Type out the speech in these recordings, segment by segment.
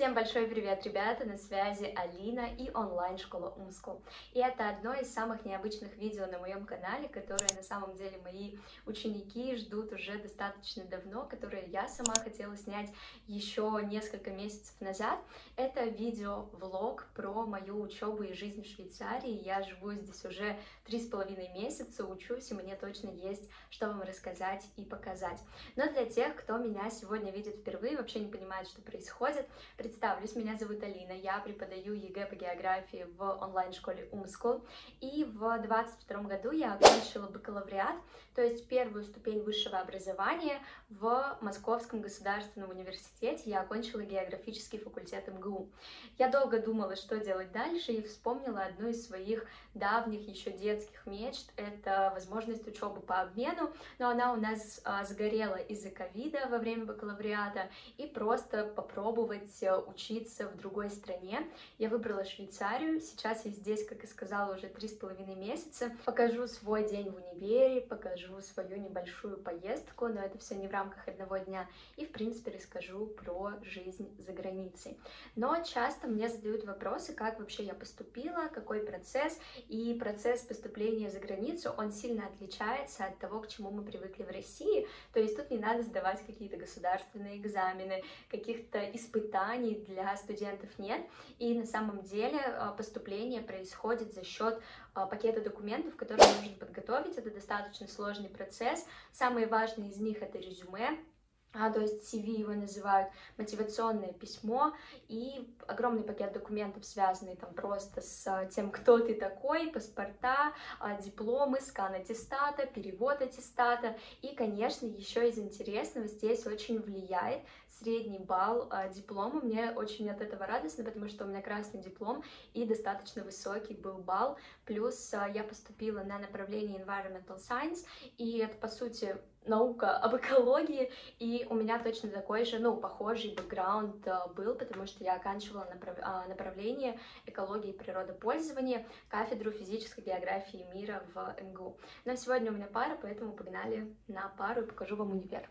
Всем большой привет, ребята! На связи Алина и онлайн-школа Умскул. И это одно из самых необычных видео на моем канале, которое на самом деле мои ученики ждут уже достаточно давно, которое я сама хотела снять еще несколько месяцев назад. Это видео-влог про мою учебу и жизнь в Швейцарии. Я живу здесь уже три с половиной месяца, учусь, и мне точно есть что вам рассказать и показать. Но для тех, кто меня сегодня видит впервые, вообще не понимает, что происходит, Представлюсь, меня зовут Алина, я преподаю ЕГЭ по географии в онлайн-школе Умскул, и в 22 году я окончила бакалавриат, то есть первую ступень высшего образования в Московском государственном университете, я окончила географический факультет МГУ. Я долго думала, что делать дальше, и вспомнила одну из своих давних еще детских мечт, это возможность учебы по обмену, но она у нас а, сгорела из-за ковида во время бакалавриата, и просто попробовать э, учиться в другой стране. Я выбрала Швейцарию, сейчас я здесь, как и сказала, уже три с половиной месяца. Покажу свой день в универе, покажу свою небольшую поездку, но это все не в рамках одного дня, и, в принципе, расскажу про жизнь за границей. Но часто мне задают вопросы, как вообще я поступила, какой процесс, и процесс поступления за границу, он сильно отличается от того, к чему мы привыкли в России, то есть тут не надо сдавать какие-то государственные экзамены, каких-то испытаний, знаний для студентов нет, и на самом деле а, поступление происходит за счет а, пакета документов, которые нужно подготовить. Это достаточно сложный процесс. Самые важные из них это резюме, а, то есть CV его называют, мотивационное письмо и огромный пакет документов, связанный там просто с тем, кто ты такой, паспорта, дипломы, скан аттестата, перевод аттестата. И, конечно, еще из интересного здесь очень влияет средний балл а, диплома. Мне очень от этого радостно, потому что у меня красный диплом и достаточно высокий был балл. Плюс а, я поступила на направление Environmental Science, и это, по сути, наука об экологии, и у меня точно такой же, ну, похожий бэкграунд а, был, потому что я оканчивала направ... направление экологии и природопользования, кафедру физической географии мира в МГУ. Но сегодня у меня пара, поэтому погнали на пару и покажу вам универ.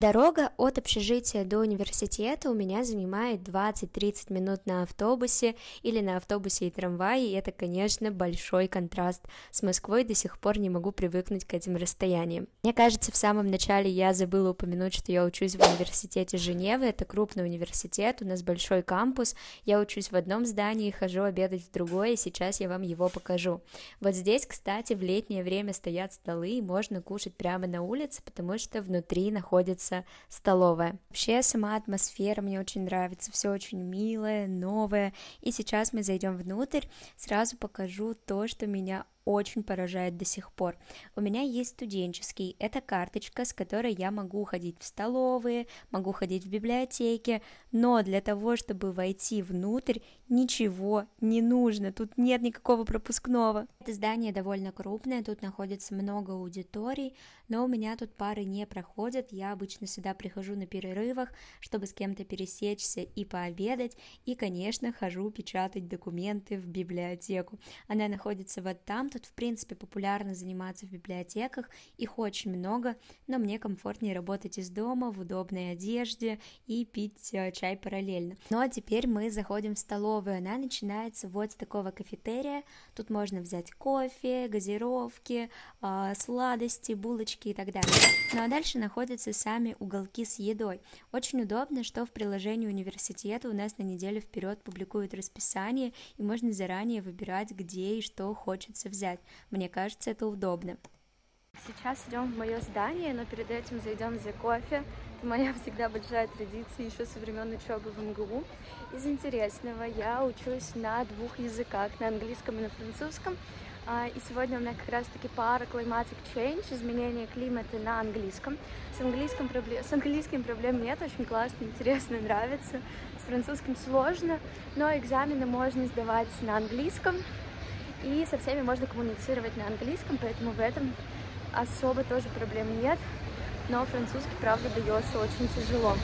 Дорога от общежития до университета у меня занимает 20-30 минут на автобусе или на автобусе и трамвае, и это, конечно, большой контраст. С Москвой до сих пор не могу привыкнуть к этим расстояниям. Мне кажется, в самом начале я забыла упомянуть, что я учусь в университете Женевы, это крупный университет, у нас большой кампус, я учусь в одном здании, хожу обедать в другое, и сейчас я вам его покажу. Вот здесь, кстати, в летнее время стоят столы, и можно кушать прямо на улице, потому что внутри находится находится столовая. Вообще сама атмосфера мне очень нравится, все очень милое, новое. И сейчас мы зайдем внутрь, сразу покажу то, что меня очень поражает до сих пор. У меня есть студенческий, это карточка, с которой я могу ходить в столовые, могу ходить в библиотеки, но для того, чтобы войти внутрь, ничего не нужно, тут нет никакого пропускного. Это здание довольно крупное, тут находится много аудиторий, но у меня тут пары не проходят, я обычно сюда прихожу на перерывах, чтобы с кем-то пересечься и пообедать, и, конечно, хожу печатать документы в библиотеку. Она находится вот там, Тут, в принципе, популярно заниматься в библиотеках, их очень много, но мне комфортнее работать из дома, в удобной одежде и пить э, чай параллельно. Ну а теперь мы заходим в столовую, она начинается вот с такого кафетерия, тут можно взять кофе, газировки, э, сладости, булочки и так далее. Ну а дальше находятся сами уголки с едой. Очень удобно, что в приложении университета у нас на неделю вперед публикуют расписание, и можно заранее выбирать, где и что хочется взять взять. Мне кажется, это удобно. Сейчас идем в мое здание, но перед этим зайдем за кофе. Это моя всегда большая традиция еще со времен учебы в МГУ. Из интересного я учусь на двух языках, на английском и на французском. А, и сегодня у меня как раз-таки пара Climatic Change, изменение климата на английском. С английским, с английским проблем нет, очень классно, интересно, нравится. С французским сложно, но экзамены можно сдавать на английском и со всеми можно коммуницировать на английском, поэтому в этом особо тоже проблем нет, но французский, правда, дается очень тяжело.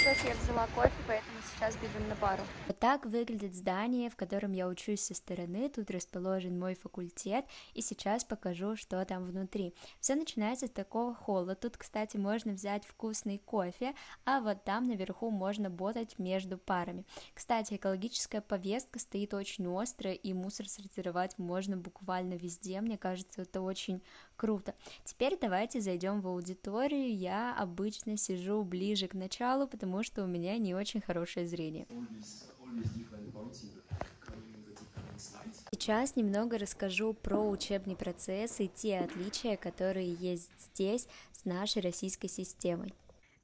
Кстати, я взяла кофе, поэтому сейчас бежим на пару. Вот так выглядит здание, в котором я учусь со стороны. Тут расположен мой факультет, и сейчас покажу, что там внутри. Все начинается с такого холла. Тут, кстати, можно взять вкусный кофе, а вот там наверху можно ботать между парами. Кстати, экологическая повестка стоит очень остро, и мусор сортировать можно буквально везде. Мне кажется, это очень круто. Теперь давайте зайдем в аудиторию. Я обычно сижу ближе к началу, потому что у меня не очень хорошее зрение. Сейчас немного расскажу про учебный процесс и те отличия, которые есть здесь с нашей российской системой.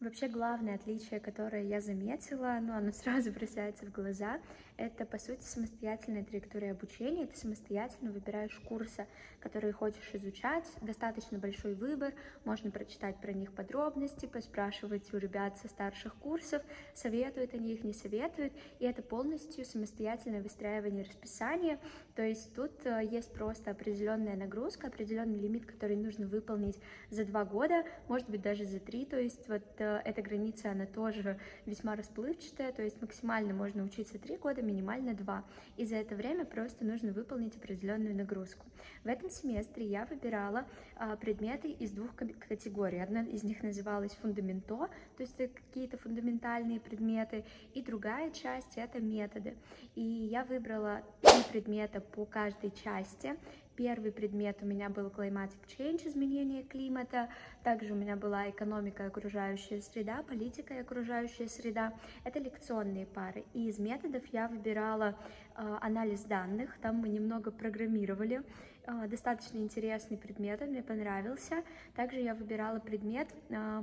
Вообще главное отличие, которое я заметила, ну оно сразу бросается в глаза, это по сути самостоятельная траектория обучения, ты самостоятельно выбираешь курсы, которые хочешь изучать, достаточно большой выбор, можно прочитать про них подробности, поспрашивать у ребят со старших курсов, советуют они их, не советуют, и это полностью самостоятельное выстраивание расписания, то есть тут э, есть просто определенная нагрузка, определенный лимит, который нужно выполнить за два года, может быть даже за три, то есть вот э, эта граница, она тоже весьма расплывчатая, то есть максимально можно учиться 3 года, минимально 2. И за это время просто нужно выполнить определенную нагрузку. В этом семестре я выбирала а, предметы из двух категорий. Одна из них называлась фундаменто, то есть какие-то фундаментальные предметы, и другая часть — это методы. И я выбрала три предмета по каждой части. Первый предмет у меня был Climatic Change, изменение климата. Также у меня была экономика и окружающая среда, политика и окружающая среда. Это лекционные пары. И из методов я выбирала э, анализ данных. Там мы немного программировали. Э, достаточно интересный предмет, мне понравился. Также я выбирала предмет э,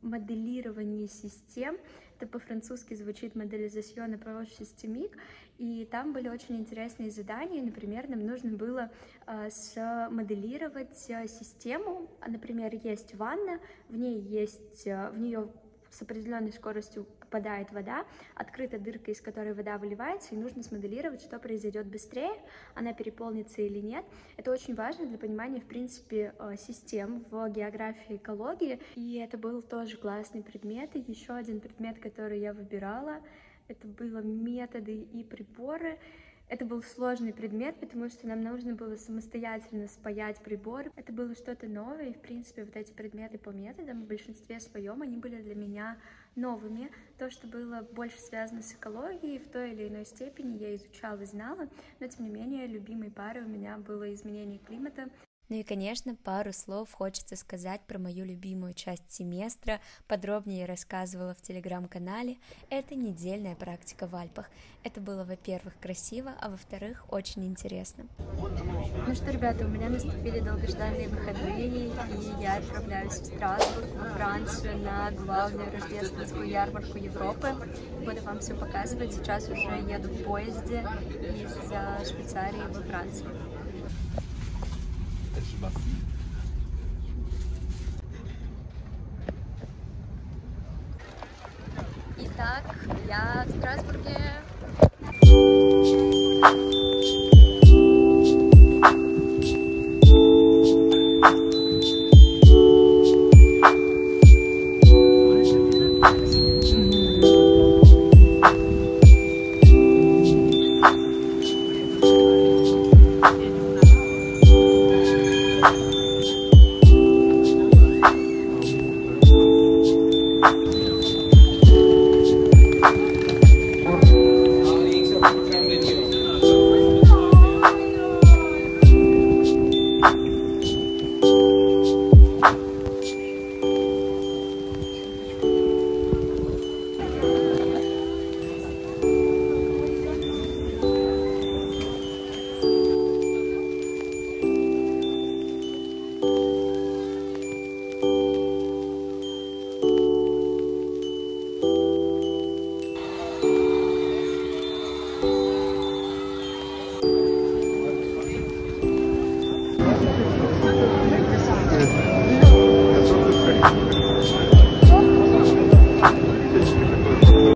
моделирование систем. Это по-французски звучит моделизацион approach systemic. И там были очень интересные задания. Например, нам нужно было э, смоделировать э, систему. Например, есть ванна, в ней есть, в нее с определенной скоростью попадает вода, открыта дырка, из которой вода выливается, и нужно смоделировать, что произойдет быстрее, она переполнится или нет. Это очень важно для понимания, в принципе, систем в географии экологии, и это был тоже классный предмет. И еще один предмет, который я выбирала, это было методы и приборы. Это был сложный предмет, потому что нам нужно было самостоятельно спаять прибор. Это было что-то новое, и, в принципе, вот эти предметы по методам в большинстве своем, они были для меня новыми. То, что было больше связано с экологией, в той или иной степени я изучала и знала, но, тем не менее, любимой парой у меня было изменение климата. Ну и, конечно, пару слов хочется сказать про мою любимую часть семестра. Подробнее я рассказывала в телеграм-канале. Это недельная практика в Альпах. Это было, во-первых, красиво, а во-вторых, очень интересно. Ну что, ребята, у меня наступили долгожданные выходные, и я отправляюсь в Страсбург, во Францию, на главную рождественскую ярмарку Европы. Буду вам все показывать. Сейчас уже еду в поезде из а, Швейцарии во Францию. Итак, я в Страсбурге